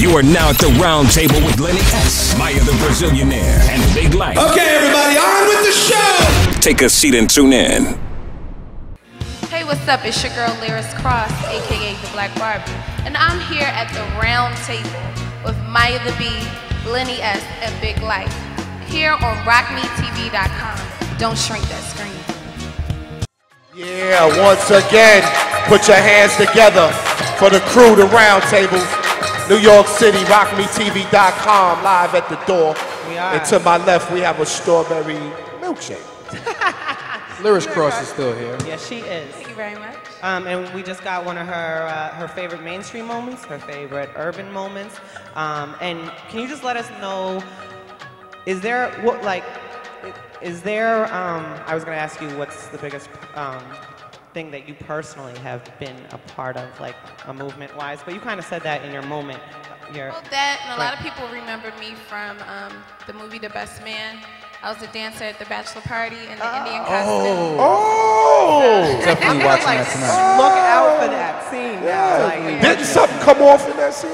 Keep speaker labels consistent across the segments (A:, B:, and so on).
A: You are now at the round table with Lenny S, Maya the Brazilianaire, and Big Lite.
B: Okay, everybody, on with the show!
A: Take a seat and tune in.
C: Hey, what's up? It's your girl Liris Crosse, aka the Black Barbie, and I'm here at the round table with Maya the Bee, Lenny S, and Big Lite here on RockMeTV.com. Don't shrink that screen.
D: Yeah, once again, put your hands together for the crew, the round table. New York City, rockmetv.com, live at the door.
E: We are.
D: And to my left, we have a strawberry milkshake.
F: Liris Crosse is still here.
E: Yes, she is.
C: Thank you very much.
E: Um, and we just got one of her uh, her favorite mainstream moments, her favorite urban moments. Um, and can you just let us know? Is there what like? Is there? Um, I was going to ask you what's the biggest um, thing that you personally have been a part of, like a movement wise. But you kind of said that in your moment. Your,
C: Well, that and a lot of people remember me from um, the movie The Best Man. I was a dancer at the bachelor party in the Indian costume.
D: Oh!
F: Definitely watching that tonight.
E: Look out for that scene Yeah. Like,
D: Didn't something come off in that scene?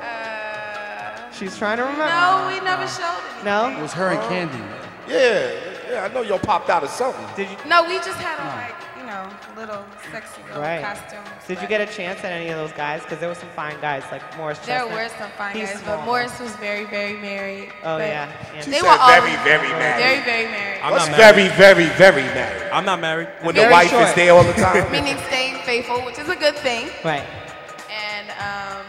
C: Uh,
E: she's trying to remember.
C: no, we never showed it.
E: No, it
F: was her and Candy.
D: Yeah, yeah, I know y'all popped out of something.
E: Did you
C: No, we just had a like, you know, little sexy little
E: Right.
C: costumes.
E: Did you get a chance at any of those guys? Because there were some fine guys like Morris
C: There
E: Chestnut.
C: were some fine
E: He's
C: guys,
E: small.
C: but Morris was very, very married.
E: Oh,
C: but
E: yeah. Yeah.
D: She
C: They
D: said
C: were all
D: very, very married.
C: Very, very married.
G: I'm
D: What's
G: not
D: very, very, very married?
G: I'm not married.
D: When
E: Very
D: the wife
E: short.
D: is there all the time?
C: Meaning staying faithful, which is a good thing.
E: Right.
C: And um,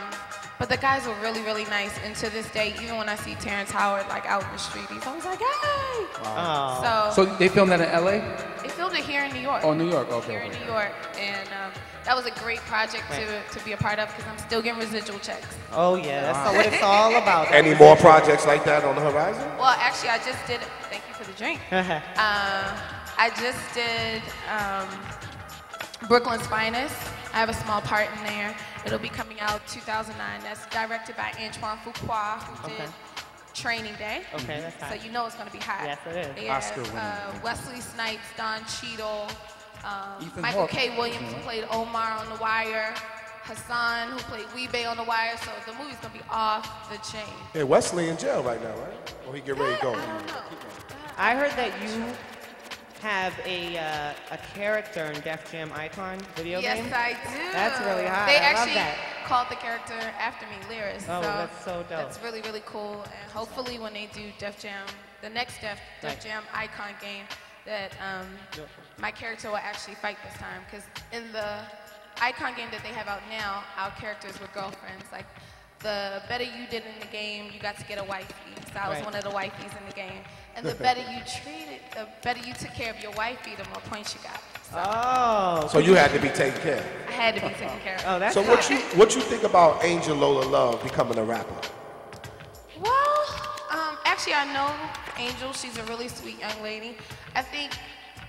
C: but the guys were really, really nice. And to this day, even when I see Terrence Howard like out in the street, he's always like, "Hey!"
E: Oh.
C: So,
F: So they filmed that in L.A.
C: they filmed it here in New York.
F: Oh, New York. Okay.
C: Here in. New York, and um, that was a great project
E: Right.
C: to, to be a part of because I'm still getting residual checks.
E: Oh yeah, that's what it's all about.
D: Any more projects like that on the horizon?
C: Well, actually, I just did. Thank you for the drink. Uh, I just did um, Brooklyn's Finest. I have a small part in there. It'll be coming out 2009. That's directed by Antoine Fuqua, who did
E: Okay.
C: Training Day.
E: Okay, that's
C: So you know it's going to be hot.
E: Yes, it is.
C: They have,
F: Oscar winning.
C: uh, Wesley Snipes, Don Cheadle, um,
F: Ethan
C: Michael
F: Hawke.
C: K. Williams, who played Omar on The Wire, Hassan, who played Wee-Bey on The Wire. So the movie's going to be off the chain.
D: Yeah, Wesley in jail right now, right? Or he get ready to go?
C: I don't know.
E: I heard that you have a uh, a character in Def Jam Icon video
C: Yes,
E: game.
C: I do.
E: That's really hot.
C: They
E: I love
C: actually
E: that.
C: Called the character after me, Liris.
E: Oh,
C: so
E: that's so dope.
C: That's really, really cool. And hopefully, when they do Def Jam, the next Def, Def
E: Right.
C: Jam Icon game, that um, my character will actually fight this time. Because in the Icon game that they have out now, our characters were girlfriends. Like, the better you did in the game, you got to get a wifey. So I was
E: Right.
C: one of the wifeys in the game. And the better you treated, the better you took care of your wifey, the more points you got. So
E: Oh.
D: So you had to be taken care of.
C: I had to be taken care of.
E: Oh, that's
D: So what you what you think about Angel Lola Luv becoming a rapper?
C: Well, um, actually, I know Angel. She's a really sweet young lady. I think,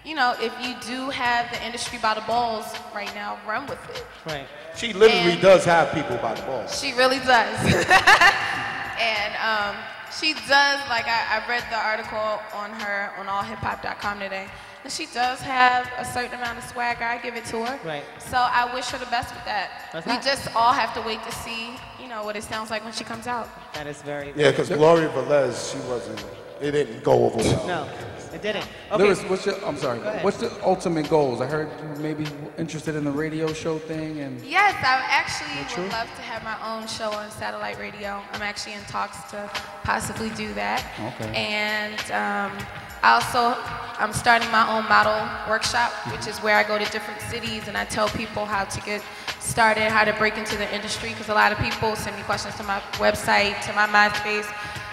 C: you know, if you do have the industry by the balls right now, run with it.
E: Right.
D: She literally
C: And-
D: does have people by the balls.
C: She really does. and um, she does, like, I, I read the article on her on allhiphop.com today. And she does have a certain amount of swagger. I give it to her.
E: Right.
C: So I wish her the best with that.
E: That's
C: we
E: hot.
C: just all have to wait to see, you know, what it sounds like when she comes out.
E: That is very.
D: Yeah, because Gloria Velez, she wasn't. It didn't go over well.
E: No, it didn't. Okay.
F: Liris, what's your? I'm sorry. What's the ultimate goals? I heard you maybe interested in the radio show thing and.
C: Yes, I actually
F: true?
C: would love to have my own show on satellite radio. I'm actually in talks to possibly do that.
F: Okay.
C: And um, I also, I'm starting my own model workshop, which is where I go to different cities and I tell people how to get started, how to break into the industry, because a lot of people send me questions to my website, to my MySpace.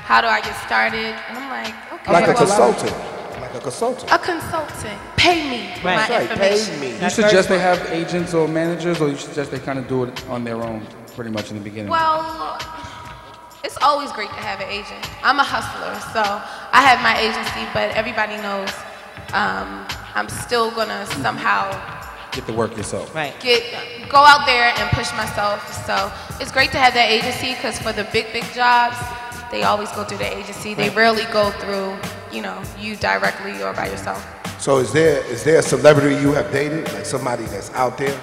C: How do I get started? And I'm like, okay.
D: Like a
C: well,
D: consultant. Like a consultant.
C: A consultant. Pay me
E: Right.
C: my
D: That's right, pay
C: information.
D: me.
F: You
E: That's
F: suggest they have agents or managers, or you suggest they kind of do it on their own, pretty much in the beginning.
C: Well, it's always great to have an agent. I'm a hustler, so I have my agency, but everybody knows um, I'm still gonna somehow
F: Get the work yourself.
E: Right.
C: get go out there and push myself. So it's great to have that agency because for the big big jobs, they always go through the agency. They rarely go through you know you directly or by yourself.
D: So is there is there a celebrity you have dated, like somebody that's out there?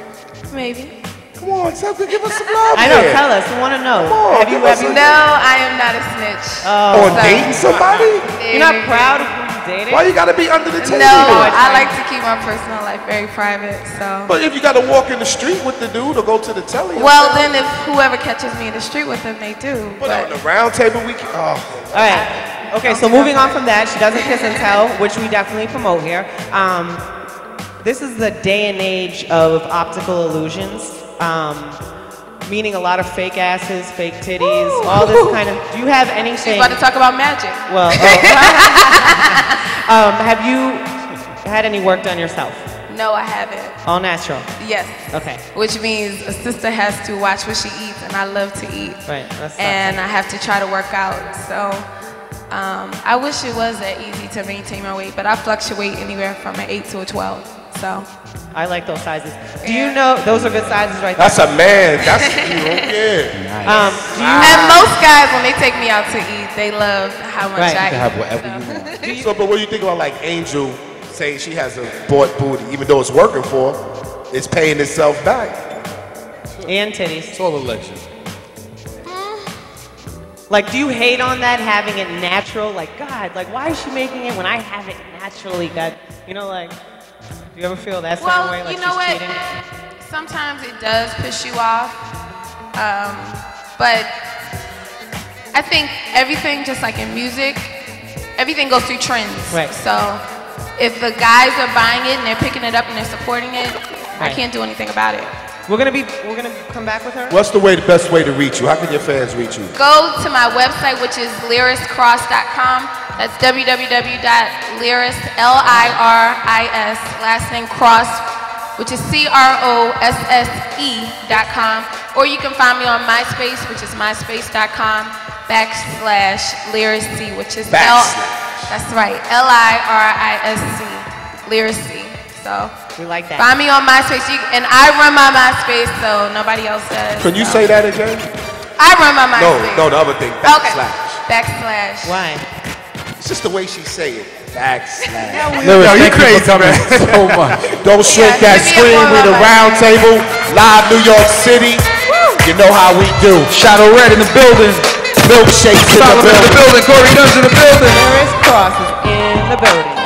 C: Maybe.
D: Come on, Tucker, give us some love
E: I know.
D: here.
E: Tell us. We want to know.
D: Come on,
E: have you?
D: give
E: Have you?
C: No, I am not a snitch. Oh.
D: On
C: So-
D: dating somebody?
E: You're not proud of who you dated?
D: Why you gotta be under the table?
C: No. I like to keep my personal life very private. So.
D: But if you gotta walk in the street with the dude or go to the telly,
C: Well, then if whoever catches me in the street with him, they do.
D: But on the round table, we can, oh,
E: All right. Okay, so moving on from that, she doesn't kiss and tell, which we definitely promote here. Um, this is the day and age of optical illusions, um, meaning a lot of fake asses, fake titties, all this kind of. Do you have
C: she's
E: anything?
C: about to talk about magic.
E: Well, oh. um, have you had any work done yourself?
C: No, I haven't.
E: All natural.
C: Yes.
E: Okay.
C: Which means a sister has to watch what she eats, and I love to eat.
E: Right. That's
C: And I have to try to work out. So um, I wish it was that easy to maintain my weight, but I fluctuate anywhere from an 8 to a 12. So
E: I like those sizes. Do you know those are good sizes right there?
D: that's a man. That's you don't care.
E: Um, do you
C: And most guys, when they take me out to eat, they love how much
E: Right.
C: I
E: You
C: eat.
F: can have whatever you want.
D: So, but what do you think about like Angel saying she has a bought booty, even though it's working for, her, it's paying itself back.
E: and titties.
F: It's all election.
E: Like, do you hate on that having it natural? Like, God, like, why is she making it when I have it naturally? God, you know, like, do you ever feel that
C: Well,
E: way, like
C: you know what?
E: cheating?
C: Sometimes it does piss you off. Um, but I think everything, just like in music, everything goes through trends.
E: Right.
C: So if the guys are buying it and they're picking it up and they're supporting it, I can't do anything about it.
E: We're gonna be, we're gonna come back with her.
D: What's the way, the best way to reach you? How can your fans reach you?
C: Go to my website, which is liriscrosse.com. That's www.liris, L-I-R-I-S, last name cross, which is C-R-O-S-S-E dot com. Or you can find me on MySpace, which is myspace.com backslash lyricy, which is L.
D: Backslash.
C: That's right, L-I-R-I-S-C, lyricy. So
E: We like that.
C: find me on MySpace, you, and I run my MySpace, so nobody else does.
D: Can you
C: so.
D: say that again?
C: I run my
D: No,
C: MySpace.
D: no, no, the other thing.
C: Okay.
D: Backslash.
C: Backslash.
E: Why?
D: It's just the way she say it. Backslash.
F: Lyrics,
D: you
F: you
D: crazy,
F: for coming
D: man.
F: so much.
D: Don't shrink
C: Yeah,
D: that
C: give me a
D: screen. We the
C: follow,
D: round
C: man.
D: table, live New York City. You know how we do.
F: Shadow Red in the building.
D: Milkshakes in the
F: Solomon in the
D: building.
F: building. Corey Guns in the building.
E: Liris Crosse is in the building.